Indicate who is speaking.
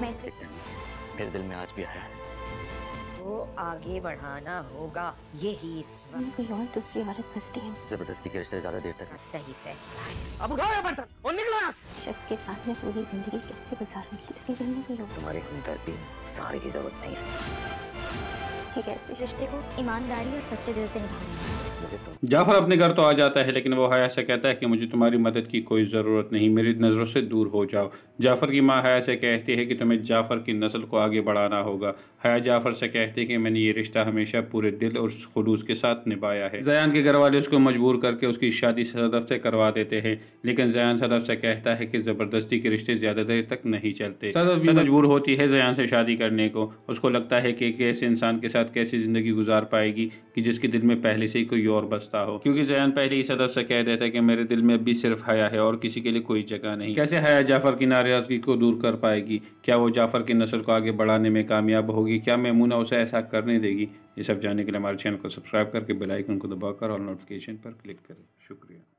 Speaker 1: मैं इसे
Speaker 2: मेरे दिल में आज भी आया
Speaker 3: वो आगे बढ़ाना होगा यही इस वक्त।
Speaker 1: कोई और दूसरी औरत फंसती है।
Speaker 2: ज़बरदस्ती के रिश्ते ज़्यादा देर तक।
Speaker 3: सही फैसला। है
Speaker 4: अब उठाओ ये बर्तन और निकलो
Speaker 1: शख्स के साथ मैं पूरी ज़िंदगी कैसे गुजारूँगी? इसके दिल में कोई हो
Speaker 3: खून हमदर्दी सारी की ज़रूरत नहीं है।
Speaker 1: रिश्ते को ईमानदारी और सच्चे दिल से निभाना है
Speaker 3: मुझे तुम
Speaker 5: जाफ़र अपने घर तो आ जाता है लेकिन वो हया से कहता है कि मुझे तुम्हारी मदद की कोई ज़रूरत नहीं मेरी नज़रों से दूर हो जाओ। जाफ़र की माँ हया से कहती है कि तुम्हें जाफ़र की नस्ल को आगे बढ़ाना होगा। हया जाफ़र से कहती है कि मैंने ये रिश्ता हमेशा पूरे दिल और खलूस के साथ निभाया है। जयान के घर वाले उसको मजबूर करके उसकी शादी सदफ से करवा देते हैं लेकिन जयान सदफ से कहता है कि ज़बरदस्ती के रिश्ते ज़्यादा देर तक नहीं चलते। सदफ भी मजबूर होती है जयान से शादी करने को। उसको लगता है कि एक ऐसे इंसान के साथ कैसी ज़िंदगी गुजार पाएगी कि जिसके दिल में पहले से ही कोई और बसता हो? क्योंकि जयान पहले ही सदफ से कह देता है कि मेरे दिल में अभी सिर्फ़ हया है और किसी के लिए कोई जगह नहीं। कैसे हया जाफ़र की नाराज़गी को दूर कर पाएगी? क्या वो जाफ़र की नस्ल को आगे बढ़ाने में कामयाब होगी? क्या मेमूना उसे ऐसा करने देगी? ये सब जानने के लिए हमारे चैनल को सब्सक्राइब करके बेल आइकन को दबाकर और नोटिफिकेशन पर क्लिक करें। शुक्रिया।